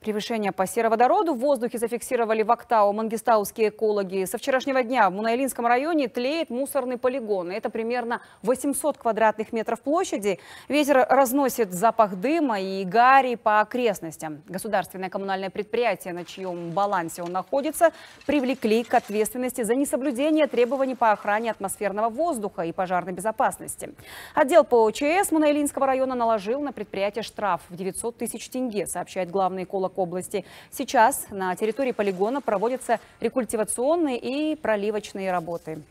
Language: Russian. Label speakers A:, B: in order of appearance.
A: Превышение по сероводороду в воздухе зафиксировали в Актау мангистауские экологи. Со вчерашнего дня в Мунаилинском районе тлеет мусорный полигон. Это примерно 800 квадратных метров площади. Ветер разносит запах дыма и гари по окрестностям. Государственное коммунальное предприятие, на чьем балансе он находится, привлекли к ответственности за несоблюдение требований по охране атмосферного воздуха и пожарной безопасности. Отдел по ЧС Мунаилинского района наложил на предприятие штраф в 900 тысяч тенге, сообщает главный эколог области. Сейчас на территории полигона проводятся рекультивационные и проливочные работы.